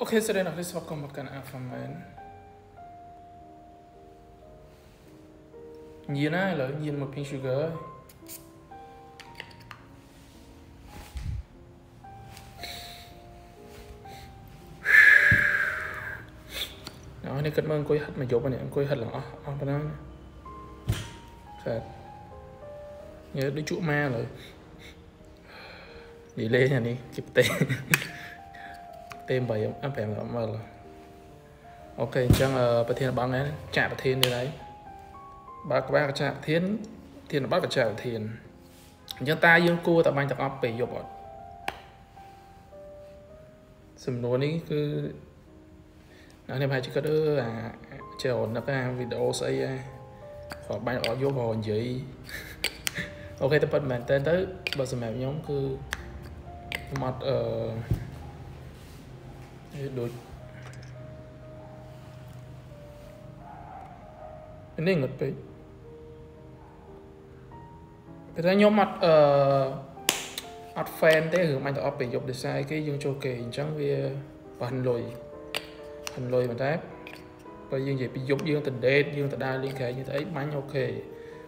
អូខេសួស្តីអ្នកស្វាគមន៍មកកាន់ Alpha Man ញៀនណាឥឡូវញៀនមក Pink Sugar ហើយនេះគិតមើលអង្គុយហិតមកយប់នេះអង្គុយហិតឡើងអស់ ទៃទេ8 5មើលអូខេអញ្ចឹងប្រធានបងហ្នឹងចាក់ប្រធាននេះហើយបើក្បាលកចាក់ប្រធានធានបတ်កចាក់ប្រធានអញ្ចឹងតាយើងគួរតែបាញ់ទាំងអស់ពេលយប់អត់សំណួរនេះគឺអ្នកនេះប្រហែលជាគិតអឺអាច្រើនណាស់អាវីដេអូស្អីហ៎បាញ់អត់យប់ហៅនិយាយអូខេតែប៉ុតមែនតើទៅបើសម្រាប់ខ្ញុំគឺខ្ញុំអត់អឺ ដូចនេះងត់ពេកតែខ្ញុំអត់អឺអត់ fan ទេរឿងបាញ់ទៅអត់ពេលយប់ដោយសារគេយើងចូលគេអញ្ចឹងវាបោះលុយហិនលុយប៉ុន្តែបើយើងនិយាយពីយប់យើងទៅ date យើងទៅដើរលេងក្រែយើងទៅអីបាញ់អូខេ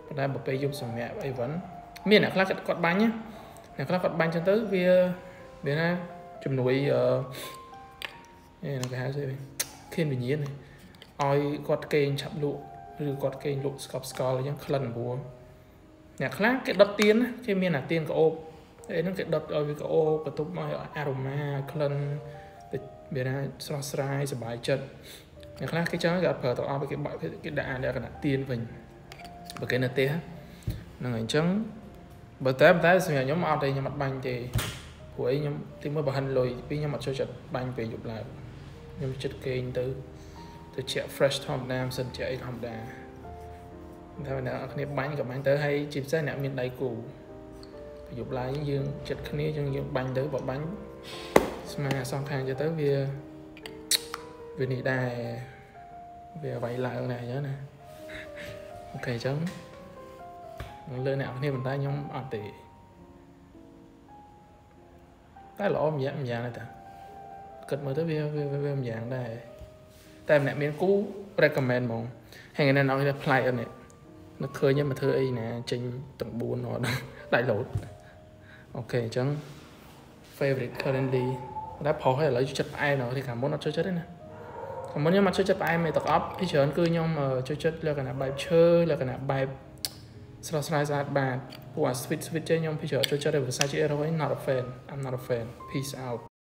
ប៉ុន្តែបើពេលយប់សម្រាប់អីវិញមានអ្នកខ្លះគាត់បាញ់អ្នកខ្លះគាត់បាញ់ចឹងទៅវាវាណាជំនួយអឺ នេះគេហៅស្អីខៀនវិញ្ញាណឲ្យគាត់កេងឆាប់លក់ឬគាត់កេងលក់ស្កប់ស្កល់អញ្ចឹងក្លិនព្រោះអ្នកខ្លះគេដុតទៀនគេមានអាទៀនក្អូបអីហ្នឹងគេដុតឲ្យវាក្អូបបន្ទប់ឲ្យអារ៉ូម៉ាក្លិនវាណាស្រស់ស្រាយសบายចិត្តអ្នកខ្លះគេចឹងគេអត់ប្រើទៅអស់គេបាក់គេដាក់លក្ខណៈទៀនវិញបើគេនៅផ្ទះហ្នឹងហើយអញ្ចឹងបើតែតែសម្រាប់ខ្ញុំអត់ទេខ្ញុំអត់បាញ់ទេព្រោះអីខ្ញុំទីមួយបើហិនលុយពីខ្ញុំអត់ចូលចិត្តបាញ់ពេលយប់ឡើង ខ្ញុំចិត្តគេងទៅទៅជា fresh ធម្មតាមិនសិនជាអីធម្មតាតែអ្នកគ្នាបាញ់ក៏បាញ់ទៅហើយជាពិសេសអ្នកមានដៃគូយប់ឡើងយើងចិត្តគ្នាយើងយើងបាញ់ទៅបើបាញ់ស្មាសងខាងទៅទៅវាវានេះដែរវាវាយឡើងដែរអញ្ចឹងណាអូខេអញ្ចឹងនឹងលើអ្នកគ្នាប៉ុន្តែខ្ញុំអត់ទេតែល្អម្យ៉ាងម្យ៉ាងដែរតា គិតមើលទៅវាវាម្យ៉ាងដែរតែម្នាក់មានគូ recommend ហ្មងហើយថ្ងៃនេះអង្គនេះប្លែកអត់នេះនឹកឃើញមកធ្វើអីណាចេញទាំង4អត់ដាច់លោតអូខេអញ្ចឹង favorite currently តែប្រុសហើយឥឡូវចិត្តផ្អែមដល់ទីខាងមុនអត់ចូលចិត្តទេណាខាងមុនខ្ញុំអត់ចូលចិត្តផ្អែមទេទាំងអប់ពីច្រើនគឺខ្ញុំចូលចិត្តលក្ខណៈបែបឈើលក្ខណៈបែបស្រស់ស្រាយស្អាតបាតពួកអា sweet sweet ចេះខ្ញុំពីច្រើនចូលចិត្តតែភាសាជា Aero ឯង not a fan I'm not a fan peace out